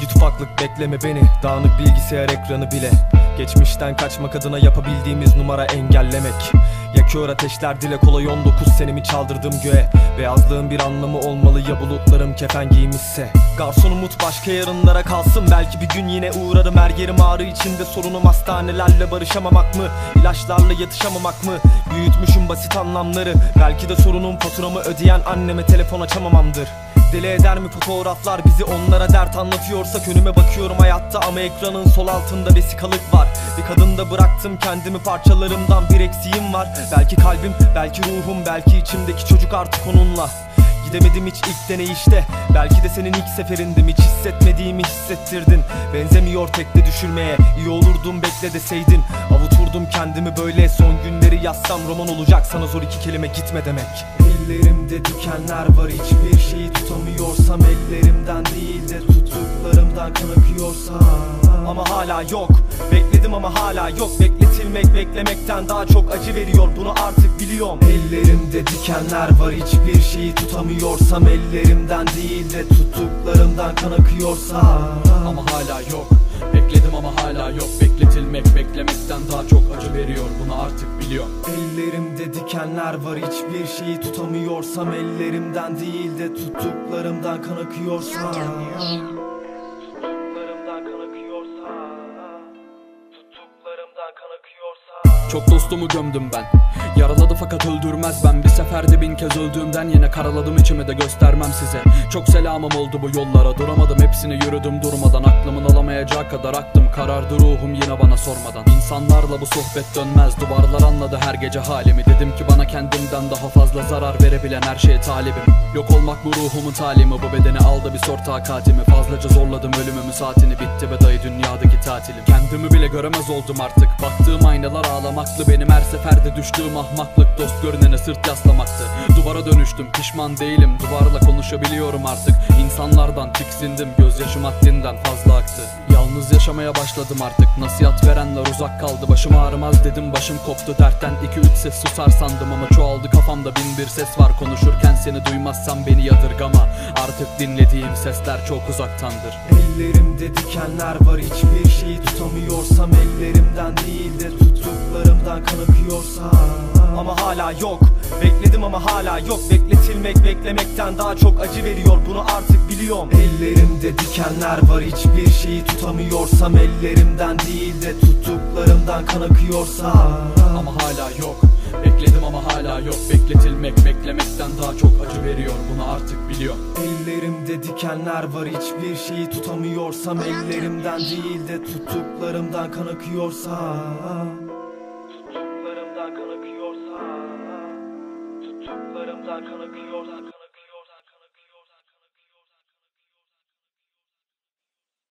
Git ufaklık bekleme beni. Dağınık bilgisayar ekranı bile. Geçmişten kaçmak adına yapabildiğimiz numara engellemek. Yakıyor ateşler dile kolay 19 senemi çaldırdım göğe. Beyazlığın bir anlamı olmalı ya bulutlarım kefen giymişse. Garson umut başka yarınlara kalsın. Belki bir gün yine uğrarım. Her yerim ağrı içinde. Sorunum hastanelerle barışamamak mı? İlaçlarla yatışamamak mı? Büyütmüşüm basit anlamları. Belki de sorunum faturamı ödeyen anneme telefon açamamamdır Deli eder mi fotoğraflar bizi onlara dert anlatıyorsak önüme bakıyorum hayatta ama ekranın sol altında vesikalık var. Bir kadında bıraktım kendimi parçalarımdan bir eksiğim var. Belki kalbim, belki ruhum, belki içimdeki çocuk artık onunla. Gidemedim hiç ilk deneyişte. Belki de senin ilk seferindim. Hiç hissetmediğimi hissettirdin. Benzemiyor tekte düşürmeye. İyi olurdum bekle deseydin. Avuturdum kendimi böyle. Son günleri yazsam roman olacak. Sana zor iki kelime gitme demek Ellerimde dikenler var. Hiçbir şeyi tutamıyorsam Ellerimden değil de tuttuklarımdan kan akıyorsa Ama hala yok. Bekledim ama hala yok. Bekletilmek beklemekten daha çok acı veriyor. Bunu artık biliyorum. Ellerimde dikenler var. Hiçbir şeyi tutamıyorsam Ellerimden değil de tuttuklarımdan kan akıyorsa Ama hala yok. Bekledim ama hala yok. Bekletilmek beklemekten daha çok acı veriyor. Bunu artık biliyorum. Ellerimde dikenler var. Hiçbir şeyi tutamıyorsam Ellerimden değil de tuttuklarımdan kan akıyorsa Çok dostumu gömdüm ben. Yaraladı fakat öldürmez. Ben Bir seferde bin kez öldüğümden Yine karaladım içimi de göstermem size. Çok selamım oldu bu yollara Duramadım. Hepsini yürüdüm durmadan. Aklımın alamayacağı kadar aktım. Karardı ruhum yine bana sormadan İnsanlarla bu sohbet dönmez. Duvarlar anladı her gece halimi. Dedim ki bana kendimden daha fazla zarar verebilen her şeye talibim. Yok olmak bu ruhumun talimi. Bu bedeni aldı bir sor takatimi. Fazlaca zorladım ölümümü. Saatini Bitti be dayı dünyadaki tatilim. Kendimi bile göremez oldum artık. Baktığım aynalar ağlamaklı. Benim her seferde düştüğüm ahmaklık Dost görünene sırt yaslamaktı. Duvara dönüştüm. Pişman değilim. Duvarla konuşabiliyorum artık. İnsanlardan tiksindim. Gözyaşım haddinden fazla aktı. Yalnız yaşamaya başladım artık. Nasihat verenler uzak kaldı. Başım ağrımaz dedim başım koptu dertten. 2-3 ses susar sandım ama çoğaldı kafamda. Bin bir ses var Konuşurken seni duymazsam beni yadırgama. Artık dinlediğim sesler çok uzaktandır. Ellerimde dikenler var Hiçbir şeyi tutamıyorsam Ellerimden değil de tuttuklarımdan kan akıyorsa. Ama hala yok Bekledim ama hala yok. Bekletilmek beklemekten daha çok acı veriyor Bunu artık biliyorum. Ellerimde dikenler var Hiçbir şeyi tutamıyorsam Ellerimden değil de tuttuklarımdan kan akıyorsa. Ama hala yok. Bekledim ama hala yok. Bekletilmek beklemekten daha çok acı veriyor. Bunu artık biliyorum Ellerimde dikenler var. Hiçbir şeyi tutamıyorsam Ellerimden değil de tuttuklarımdan kan akıyorsa. Tuttuklarımdan kan akıyorsa. Tuttuklarımdan kan akıyorsa